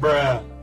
Bruh.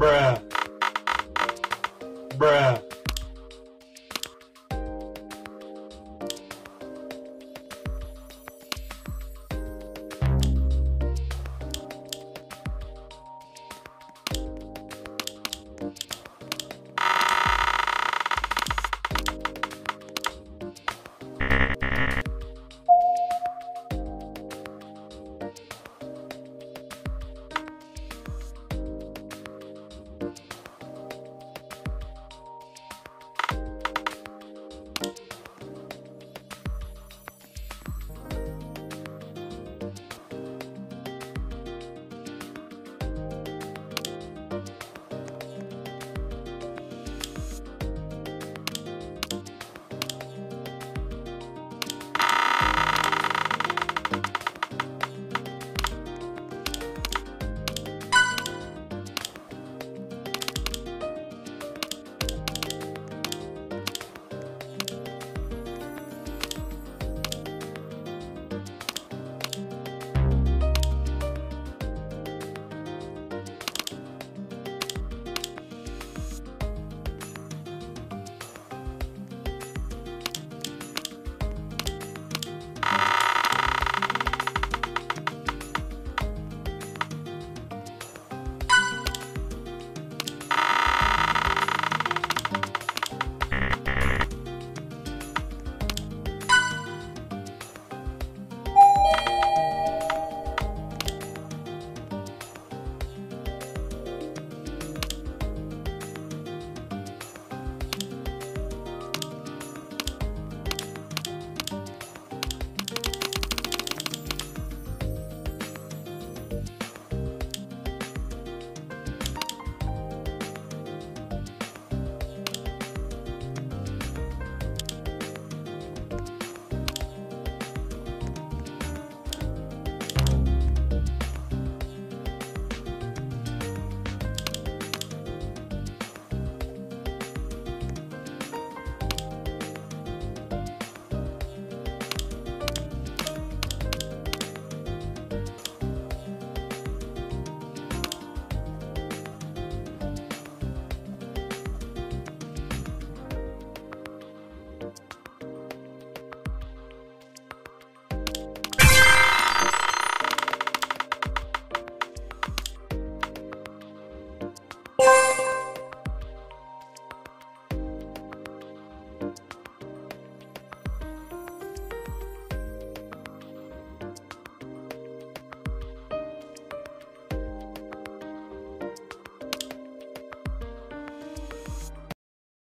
Bruh, bruh,